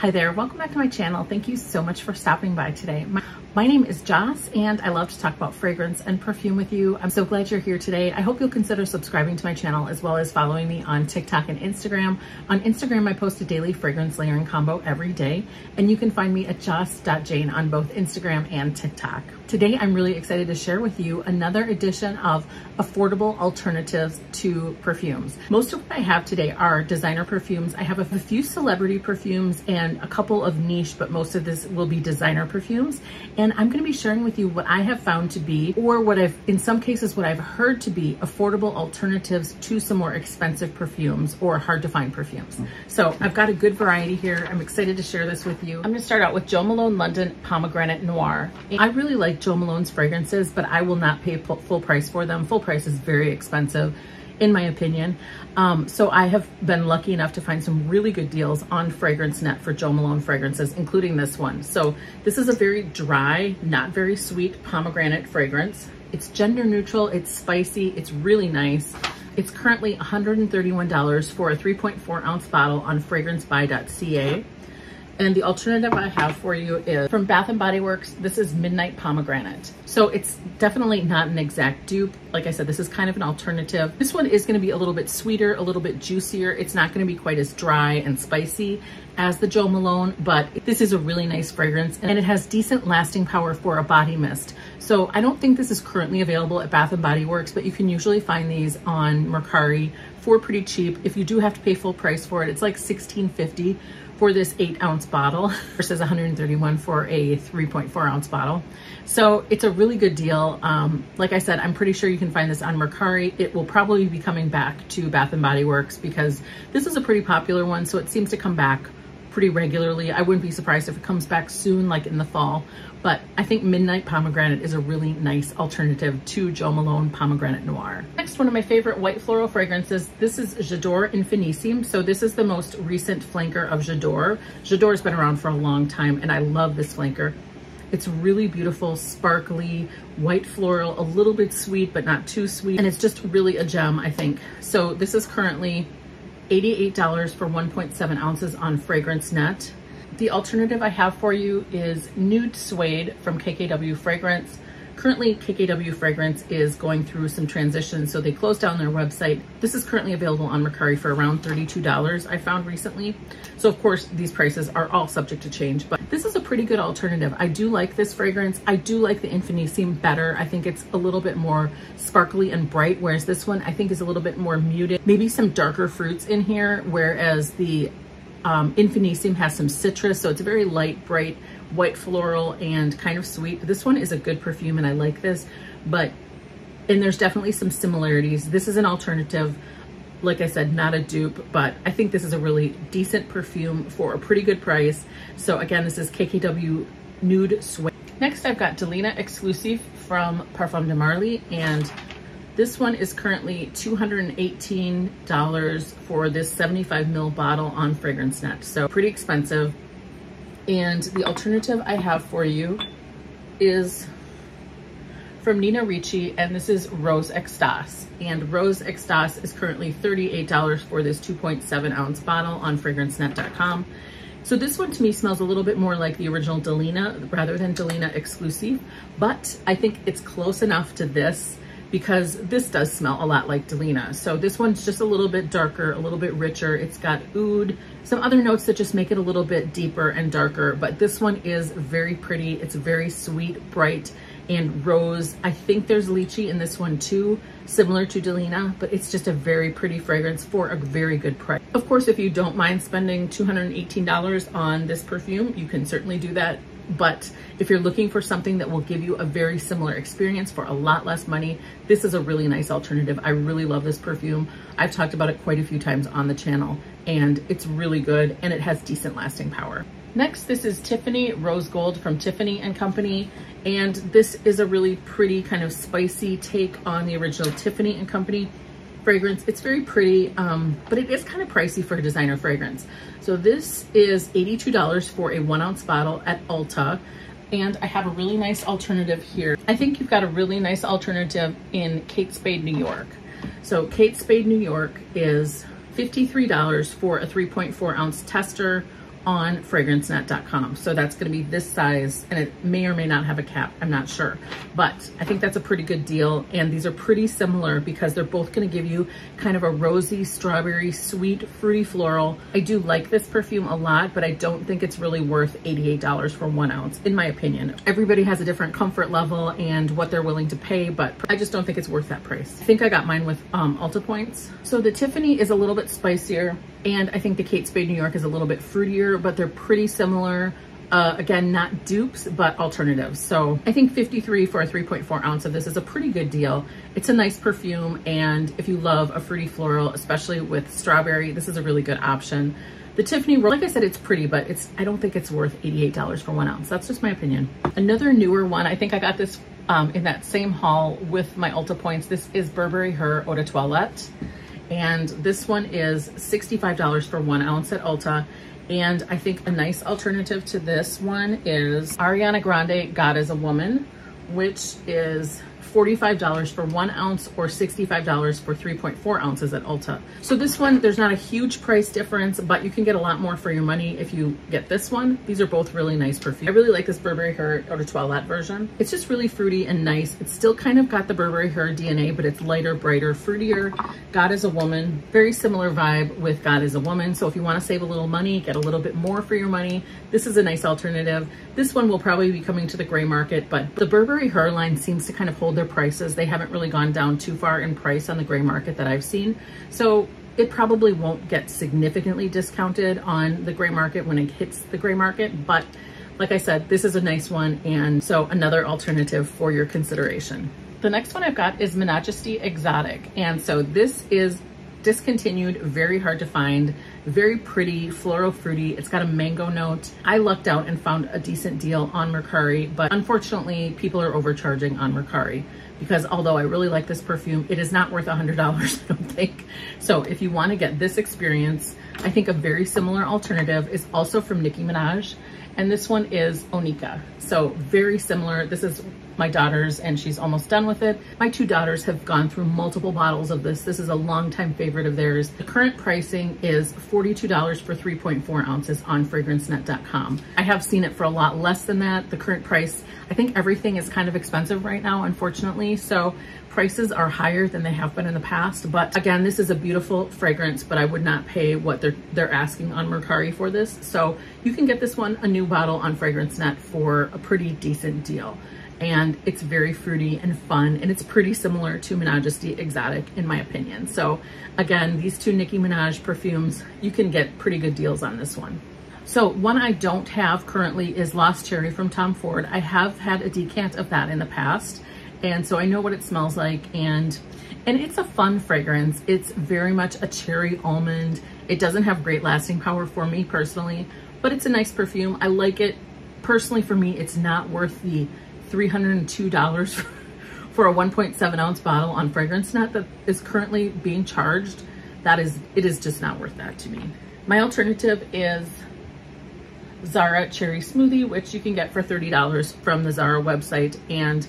Hi there, welcome back to my channel. Thank you so much for stopping by today. My, my, name is Joss and I love to talk about fragrance and perfume with you. I'm so glad you're here today. I hope you'll consider subscribing to my channel as well as following me on TikTok and Instagram. On Instagram, I post a daily fragrance layering combo every day and you can find me at joss.jane on both Instagram and TikTok. Today, I'm really excited to share with you another edition of affordable alternatives to perfumes. Most of what I have today are designer perfumes. I have a few celebrity perfumes and a couple of niche, but most of this will be designer perfumes. And I'm gonna be sharing with you what I have found to be, or what I've, in some cases, what I've heard to be affordable alternatives to some more expensive perfumes or hard to find perfumes. So I've got a good variety here. I'm excited to share this with you. I'm gonna start out with Jo Malone London Pomegranate Noir. I really like like Jo Malone's fragrances, but I will not pay full price for them. Full price is very expensive in my opinion. Um, so I have been lucky enough to find some really good deals on FragranceNet for Jo Malone fragrances, including this one. So this is a very dry, not very sweet pomegranate fragrance. It's gender neutral, it's spicy, it's really nice. It's currently $131 for a 3.4 ounce bottle on fragrancebuy.ca. And the alternative I have for you is from Bath & Body Works. This is Midnight Pomegranate. So it's definitely not an exact dupe. Like I said, this is kind of an alternative. This one is gonna be a little bit sweeter, a little bit juicier. It's not gonna be quite as dry and spicy as the Jo Malone, but this is a really nice fragrance and it has decent lasting power for a body mist. So I don't think this is currently available at Bath & Body Works, but you can usually find these on Mercari for pretty cheap. If you do have to pay full price for it, it's like $16.50 for this eight ounce bottle versus 131 for a 3.4 ounce bottle. So it's a really good deal. Um, like I said, I'm pretty sure you can find this on Mercari. It will probably be coming back to Bath and Body Works because this is a pretty popular one. So it seems to come back pretty regularly. I wouldn't be surprised if it comes back soon, like in the fall. But I think Midnight Pomegranate is a really nice alternative to Jo Malone Pomegranate Noir. Next, one of my favorite white floral fragrances. This is J'adore Infinissime. So this is the most recent flanker of J'adore. J'adore's been around for a long time and I love this flanker. It's really beautiful, sparkly, white floral, a little bit sweet, but not too sweet. And it's just really a gem, I think. So this is currently $88 for 1.7 ounces on FragranceNet. The alternative I have for you is Nude Suede from KKW Fragrance. Currently, KKW Fragrance is going through some transitions, so they closed down their website. This is currently available on Mercari for around $32 I found recently. So of course, these prices are all subject to change, but this is a pretty good alternative. I do like this fragrance. I do like the Infinissime better. I think it's a little bit more sparkly and bright, whereas this one I think is a little bit more muted. Maybe some darker fruits in here, whereas the um, has some citrus, so it's a very light, bright, white floral and kind of sweet. This one is a good perfume and I like this, but, and there's definitely some similarities. This is an alternative, like I said, not a dupe, but I think this is a really decent perfume for a pretty good price. So again, this is KKW Nude Suede. Next, I've got Delina Exclusif from Parfum de Marly, and this one is currently $218 for this 75 ml bottle on FragranceNet. So pretty expensive. And the alternative I have for you is from Nina Ricci, and this is Rose Extase. And Rose Extase is currently $38 for this 2.7 ounce bottle on fragrancenet.com. So this one to me smells a little bit more like the original Delina rather than Delina Exclusif, but I think it's close enough to this because this does smell a lot like Delina. So this one's just a little bit darker, a little bit richer. It's got oud, some other notes that just make it a little bit deeper and darker, but this one is very pretty. It's very sweet, bright, and rose. I think there's lychee in this one too, similar to Delina, but it's just a very pretty fragrance for a very good price. Of course, if you don't mind spending $218 on this perfume, you can certainly do that but if you're looking for something that will give you a very similar experience for a lot less money, this is a really nice alternative. I really love this perfume. I've talked about it quite a few times on the channel and it's really good and it has decent lasting power. Next, this is Tiffany Rose Gold from Tiffany & Company. And this is a really pretty kind of spicy take on the original Tiffany & Company fragrance. It's very pretty, um, but it is kind of pricey for a designer fragrance. So this is $82 for a one ounce bottle at Ulta. And I have a really nice alternative here. I think you've got a really nice alternative in Kate Spade, New York. So Kate Spade, New York is $53 for a 3.4 ounce tester on fragrancenet.com. So that's going to be this size and it may or may not have a cap. I'm not sure, but I think that's a pretty good deal. And these are pretty similar because they're both going to give you kind of a rosy, strawberry, sweet, fruity floral. I do like this perfume a lot, but I don't think it's really worth $88 for one ounce, in my opinion. Everybody has a different comfort level and what they're willing to pay, but I just don't think it's worth that price. I think I got mine with um, Ulta points. So the Tiffany is a little bit spicier and I think the Kate Spade New York is a little bit fruitier, but they're pretty similar. Uh, again, not dupes, but alternatives. So I think 53 for a 3.4 ounce of this is a pretty good deal. It's a nice perfume. And if you love a fruity floral, especially with strawberry, this is a really good option. The Tiffany, like I said, it's pretty, but it's I don't think it's worth $88 for one ounce. That's just my opinion. Another newer one, I think I got this um, in that same haul with my Ulta points. This is Burberry Her Eau de Toilette. And this one is $65 for one ounce at Ulta. And I think a nice alternative to this one is Ariana Grande God is a Woman, which is $45 for one ounce or $65 for 3.4 ounces at Ulta. So this one, there's not a huge price difference, but you can get a lot more for your money if you get this one. These are both really nice perfume. I really like this Burberry Her Eau de Toilette version. It's just really fruity and nice. It's still kind of got the Burberry Her DNA, but it's lighter, brighter, fruitier. God is a Woman, very similar vibe with God is a Woman. So if you wanna save a little money, get a little bit more for your money, this is a nice alternative. This one will probably be coming to the gray market, but the Burberry Her line seems to kind of hold their prices. They haven't really gone down too far in price on the gray market that I've seen. So it probably won't get significantly discounted on the gray market when it hits the gray market, but like I said, this is a nice one. And so another alternative for your consideration. The next one I've got is Minajesty Exotic. And so this is discontinued, very hard to find, very pretty, floral fruity. It's got a mango note. I lucked out and found a decent deal on Mercari, but unfortunately people are overcharging on Mercari because although I really like this perfume, it is not worth a $100, I don't think. So if you wanna get this experience, I think a very similar alternative is also from Nicki Minaj. And this one is Onika. So very similar. This is my daughter's and she's almost done with it. My two daughters have gone through multiple bottles of this. This is a longtime favorite of theirs. The current pricing is $42 for 3.4 ounces on fragrancenet.com. I have seen it for a lot less than that. The current price, I think everything is kind of expensive right now, unfortunately. So prices are higher than they have been in the past. But again, this is a beautiful fragrance, but I would not pay what they're, they're asking on Mercari for this. So you can get this one, a new bottle on FragranceNet for a pretty decent deal and it's very fruity and fun and it's pretty similar to Minajesty Exotic in my opinion. So again, these two Nicki Minaj perfumes, you can get pretty good deals on this one. So one I don't have currently is Lost Cherry from Tom Ford. I have had a decant of that in the past and so I know what it smells like and and it's a fun fragrance. It's very much a cherry almond. It doesn't have great lasting power for me personally, but it's a nice perfume. I like it. Personally for me, it's not worth the $302 for a 1.7 ounce bottle on FragranceNet that is currently being charged. That is, it is just not worth that to me. My alternative is Zara Cherry Smoothie, which you can get for $30 from the Zara website. And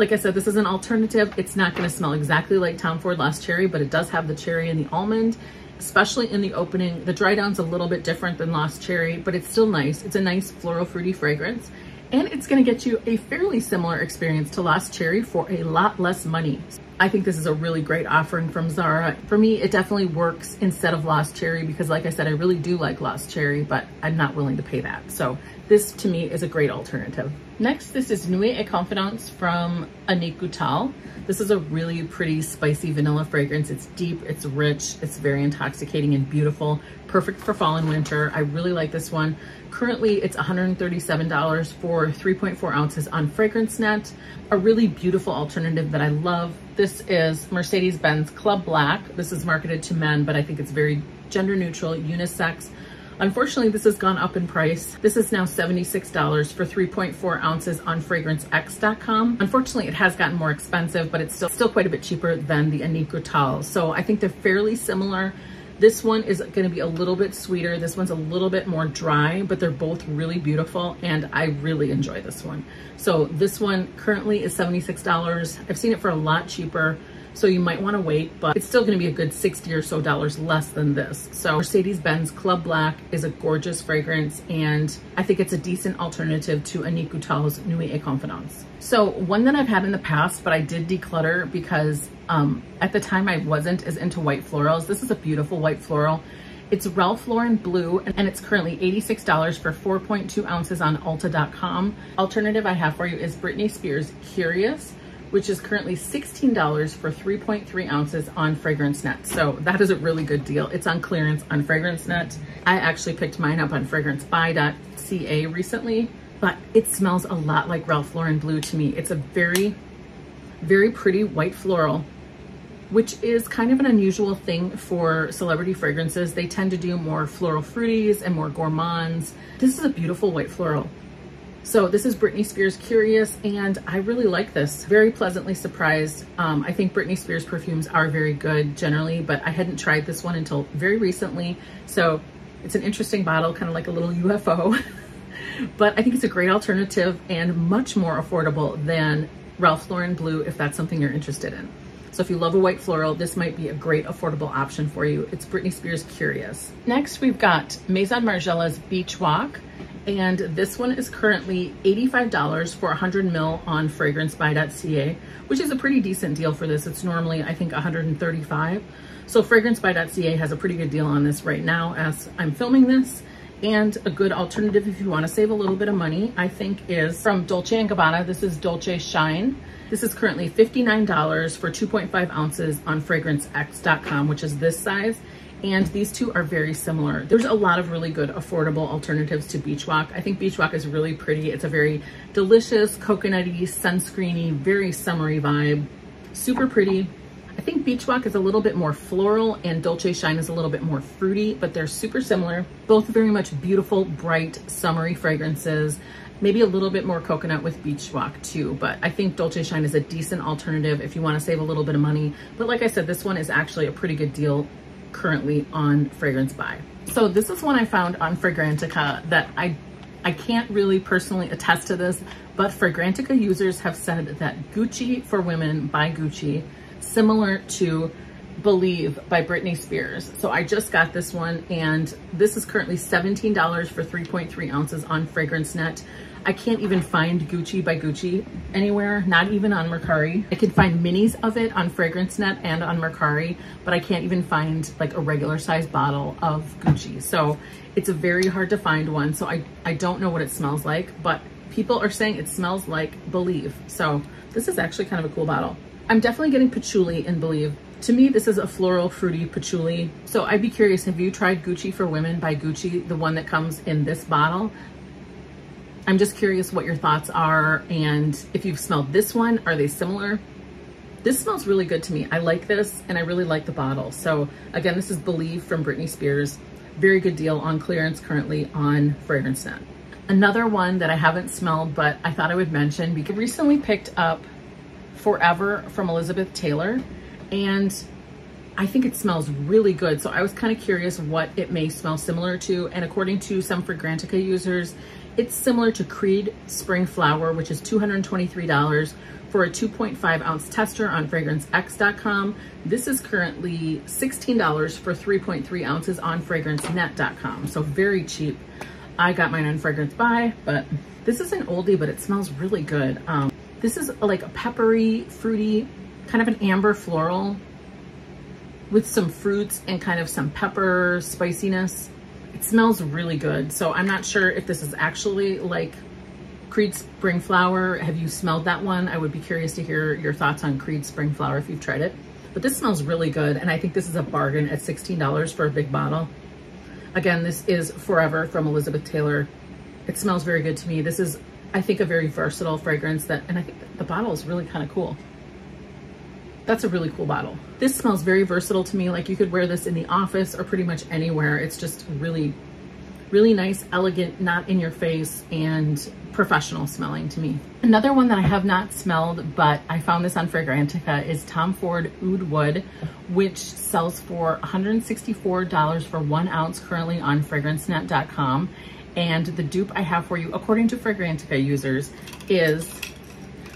like I said, this is an alternative. It's not gonna smell exactly like Tom Ford Lost Cherry, but it does have the cherry and the almond, especially in the opening. The dry down's a little bit different than Lost Cherry, but it's still nice. It's a nice floral fruity fragrance and it's gonna get you a fairly similar experience to Lost Cherry for a lot less money. I think this is a really great offering from Zara. For me, it definitely works instead of Lost Cherry because like I said, I really do like Lost Cherry, but I'm not willing to pay that. So this to me is a great alternative. Next, this is Nuit et Confidences from Annick Goutal. This is a really pretty spicy vanilla fragrance. It's deep, it's rich, it's very intoxicating and beautiful. Perfect for fall and winter. I really like this one. Currently, it's $137 for 3.4 ounces on FragranceNet. A really beautiful alternative that I love. This is Mercedes-Benz Club Black. This is marketed to men, but I think it's very gender neutral, unisex. Unfortunately, this has gone up in price. This is now $76 for 3.4 ounces on fragrancex.com. Unfortunately, it has gotten more expensive, but it's still, still quite a bit cheaper than the Annick Goutal. So I think they're fairly similar. This one is gonna be a little bit sweeter. This one's a little bit more dry, but they're both really beautiful and I really enjoy this one. So this one currently is $76. I've seen it for a lot cheaper. So you might want to wait, but it's still going to be a good 60 or so dollars less than this. So Mercedes-Benz Club Black is a gorgeous fragrance and I think it's a decent alternative to Annick Goutal's Nuit et Confidences. So one that I've had in the past, but I did declutter because um, at the time I wasn't as into white florals. This is a beautiful white floral. It's Ralph Lauren Blue and it's currently $86 for 4.2 ounces on Ulta.com. Alternative I have for you is Britney Spears Curious, which is currently $16 for 3.3 ounces on FragranceNet. So that is a really good deal. It's on clearance on FragranceNet. I actually picked mine up on fragrancebuy.ca recently, but it smells a lot like Ralph Lauren Blue to me. It's a very, very pretty white floral which is kind of an unusual thing for celebrity fragrances. They tend to do more floral fruities and more gourmands. This is a beautiful white floral. So this is Britney Spears Curious, and I really like this. Very pleasantly surprised. Um, I think Britney Spears perfumes are very good generally, but I hadn't tried this one until very recently. So it's an interesting bottle, kind of like a little UFO. but I think it's a great alternative and much more affordable than Ralph Lauren Blue if that's something you're interested in. So if you love a white floral, this might be a great affordable option for you. It's Britney Spears Curious. Next, we've got Maison Margiela's Beach Walk. And this one is currently $85 for 100 mil on fragrancebuy.ca, which is a pretty decent deal for this. It's normally, I think, 135. So fragrancebuy.ca has a pretty good deal on this right now as I'm filming this. And a good alternative if you want to save a little bit of money, I think is from Dolce & Gabbana. This is Dolce Shine. This is currently $59 for 2.5 ounces on fragrancex.com, which is this size. And these two are very similar. There's a lot of really good affordable alternatives to Beach Walk. I think Beach Walk is really pretty. It's a very delicious, coconutty, sunscreeny, very summery vibe. Super pretty. I think Beach Walk is a little bit more floral and Dolce Shine is a little bit more fruity, but they're super similar. Both very much beautiful, bright, summery fragrances maybe a little bit more coconut with beach walk too but i think dolce shine is a decent alternative if you want to save a little bit of money but like i said this one is actually a pretty good deal currently on fragrance buy so this is one i found on fragrantica that i i can't really personally attest to this but fragrantica users have said that gucci for women by gucci similar to Believe by Britney Spears. So I just got this one and this is currently $17 for 3.3 ounces on FragranceNet. I can't even find Gucci by Gucci anywhere, not even on Mercari. I can find minis of it on FragranceNet and on Mercari, but I can't even find like a regular size bottle of Gucci. So it's a very hard to find one. So I, I don't know what it smells like, but people are saying it smells like Believe. So this is actually kind of a cool bottle. I'm definitely getting patchouli in Believe. To me, this is a floral fruity patchouli. So I'd be curious, have you tried Gucci for Women by Gucci, the one that comes in this bottle? I'm just curious what your thoughts are and if you've smelled this one, are they similar? This smells really good to me. I like this and I really like the bottle. So again, this is Believe from Britney Spears. Very good deal on clearance currently on FragranceNet. Another one that I haven't smelled, but I thought I would mention, because I recently picked up Forever from Elizabeth Taylor and I think it smells really good. So I was kind of curious what it may smell similar to. And according to some Fragrantica users, it's similar to Creed Spring Flower, which is $223 for a 2.5 ounce tester on fragrancex.com. This is currently $16 for 3.3 ounces on fragrancenet.com. So very cheap. I got mine on Fragrance Buy, but this is an oldie, but it smells really good. Um, this is like a peppery, fruity, kind of an amber floral with some fruits and kind of some pepper spiciness. It smells really good. So I'm not sure if this is actually like Creed Spring Flower. Have you smelled that one? I would be curious to hear your thoughts on Creed Spring Flower if you've tried it. But this smells really good. And I think this is a bargain at $16 for a big bottle. Again, this is Forever from Elizabeth Taylor. It smells very good to me. This is, I think, a very versatile fragrance that, and I think the bottle is really kind of cool. That's a really cool bottle. This smells very versatile to me. Like you could wear this in the office or pretty much anywhere. It's just really, really nice, elegant, not in your face and professional smelling to me. Another one that I have not smelled, but I found this on Fragrantica is Tom Ford Oud Wood, which sells for $164 for one ounce currently on fragrancenet.com. And the dupe I have for you, according to Fragrantica users, is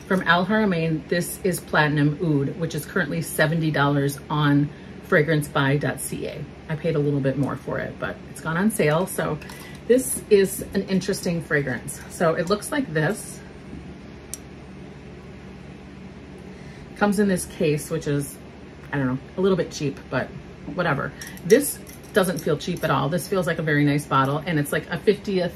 From Al Haramain, this is Platinum Oud, which is currently $70 on fragrancebuy.ca. I paid a little bit more for it, but it's gone on sale. So this is an interesting fragrance. So it looks like this. Comes in this case, which is, I don't know, a little bit cheap, but whatever. This doesn't feel cheap at all. This feels like a very nice bottle and it's like a 50th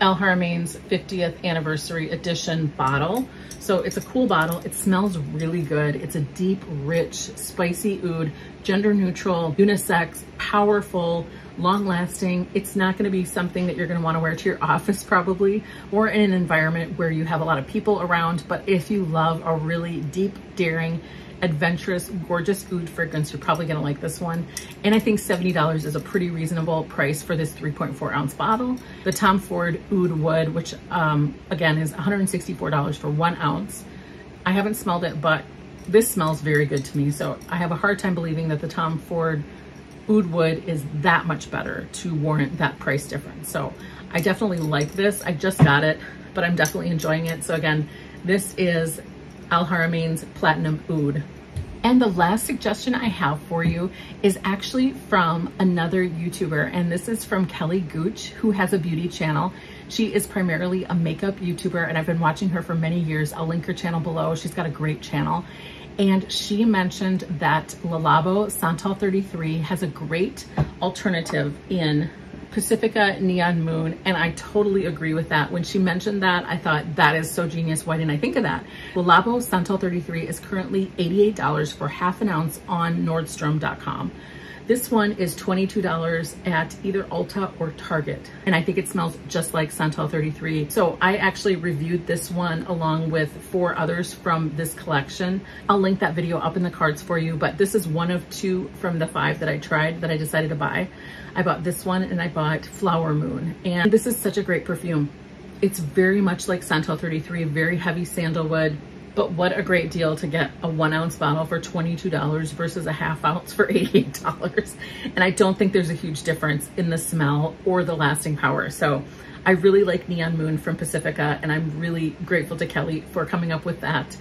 Al Haramain's 50th anniversary edition bottle. So it's a cool bottle. It smells really good. It's a deep, rich, spicy oud, gender neutral, unisex, powerful, long lasting. It's not gonna be something that you're gonna wanna wear to your office probably, or in an environment where you have a lot of people around. But if you love a really deep, daring, adventurous, gorgeous oud fragrance. You're probably gonna like this one. And I think $70 is a pretty reasonable price for this 3.4 ounce bottle. The Tom Ford Oud Wood, which um, again is $164 for one ounce. I haven't smelled it, but this smells very good to me. So I have a hard time believing that the Tom Ford Oud Wood is that much better to warrant that price difference. So I definitely like this. I just got it, but I'm definitely enjoying it. So again, this is Al Haramain's Platinum Oud. And the last suggestion I have for you is actually from another YouTuber, and this is from Kelly Gooch, who has a beauty channel. She is primarily a makeup YouTuber, and I've been watching her for many years. I'll link her channel below. She's got a great channel. And she mentioned that Le Labo Santal 33 has a great alternative in Pacifica Neon Moon, and I totally agree with that. When she mentioned that, I thought, that is so genius. Why didn't I think of that? Le Labo Santal 33 is currently $88 for half an ounce on Nordstrom.com. This one is $22 at either Ulta or Target. And I think it smells just like Santal 33. So I actually reviewed this one along with four others from this collection. I'll link that video up in the cards for you, but this is one of two from the five that I tried that I decided to buy. I bought this one and I bought Flower Moon. And this is such a great perfume. It's very much like Santal 33, very heavy sandalwood, but what a great deal to get a one ounce bottle for $22 versus a half ounce for $88. And I don't think there's a huge difference in the smell or the lasting power. So I really like Neon Moon from Pacifica and I'm really grateful to Kelly for coming up with that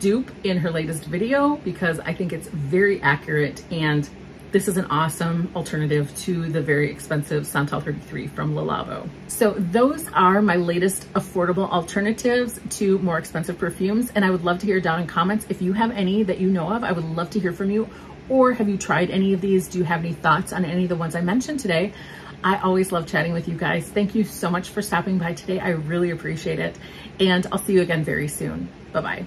dupe in her latest video because I think it's very accurate and this is an awesome alternative to the very expensive Santal 33 from Le Labo. So those are my latest affordable alternatives to more expensive perfumes. And I would love to hear down in comments if you have any that you know of. I would love to hear from you. Or have you tried any of these? Do you have any thoughts on any of the ones I mentioned today? I always love chatting with you guys. Thank you so much for stopping by today. I really appreciate it. And I'll see you again very soon. Bye-bye.